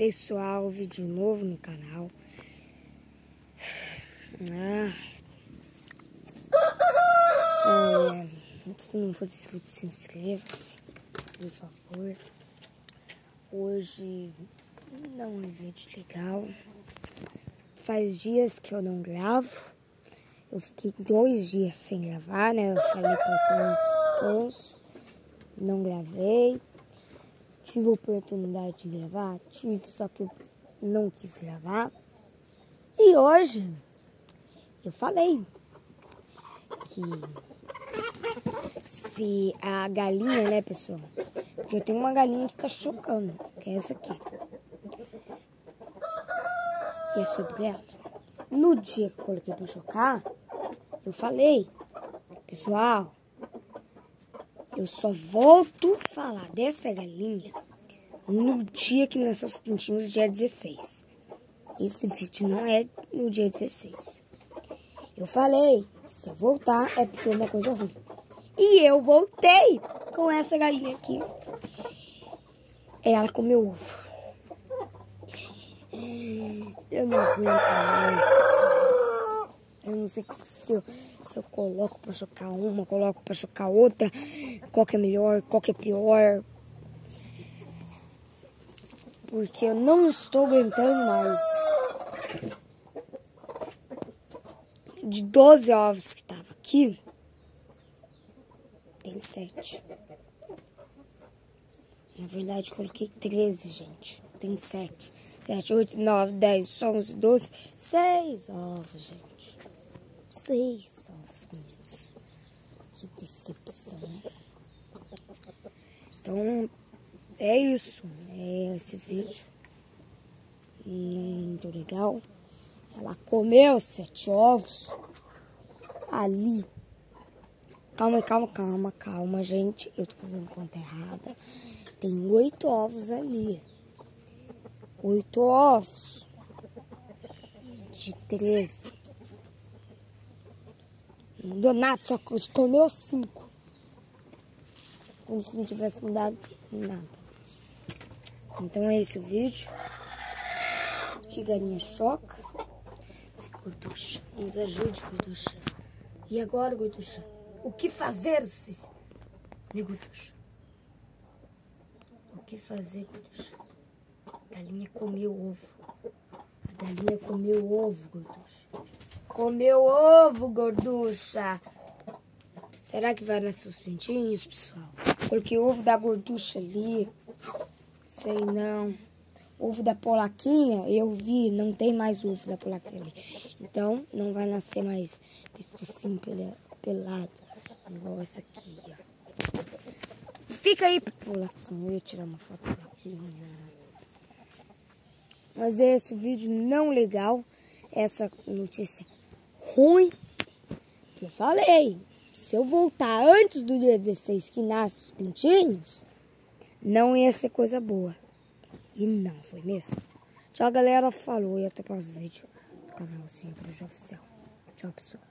pessoal, vídeo novo no canal. Ah. É, se não for inscrito, se inscreva-se, por favor. Hoje não é vídeo legal. Faz dias que eu não gravo. Eu fiquei dois dias sem gravar, né? Eu falei eu tenho um descanso. Não gravei. Tive a oportunidade de gravar, tive, só que eu não quis gravar. E hoje eu falei que se a galinha, né, pessoal? Porque eu tenho uma galinha que tá chocando, que é essa aqui. E é sobre ela. No dia que eu coloquei pra chocar, eu falei, pessoal, eu só volto falar dessa galinha no dia que nasceu os pintinhos, dia 16. Esse vídeo não é no dia 16. Eu falei, se eu voltar é porque é uma coisa ruim. E eu voltei com essa galinha aqui. Ela comeu ovo. Eu não aguento mais. Eu não sei se eu, se eu coloco pra chocar uma, coloco pra chocar outra qual que é melhor, qual que é pior. Porque eu não estou aguentando mais. De 12 ovos que tava aqui, tem 7. Na verdade, coloquei 13, gente. Tem 7. 7, 8, 9, 10, 11, 12, 6 ovos, gente. 6 ovos, meninos. Que decepção, né? Então, é isso. É esse vídeo. Muito legal. Ela comeu sete ovos ali. Calma, calma, calma, calma, gente. Eu tô fazendo conta errada. Tem oito ovos ali. Oito ovos. De treze. Deu nada, só comeu cinco como se não tivesse mudado nada. Então é esse o vídeo. Que galinha choca. Gorducha, nos ajude, Gorducha. E agora, Gorducha, o que fazer, se... né, Gorducha? O que fazer, Gorducha? A galinha comeu ovo. A galinha comeu ovo, Gorducha. Comeu ovo, Gorducha. Será que vai nascer os pintinhos, pessoal? Porque ovo da gorducha ali, sei não. Ovo da polaquinha, eu vi, não tem mais ovo da polaquinha ali. Então, não vai nascer mais pescocinho pelado, igual essa aqui, ó. Fica aí, polaquinha. Eu ia tirar uma foto polaquinha. Mas esse vídeo não legal, essa notícia ruim, que eu falei se eu voltar antes do dia 16 que nasce os pintinhos, não ia ser coisa boa. E não foi mesmo. Tchau, galera. Falou e até o próximo vídeo do canal Simples Oficial. Tchau, pessoal.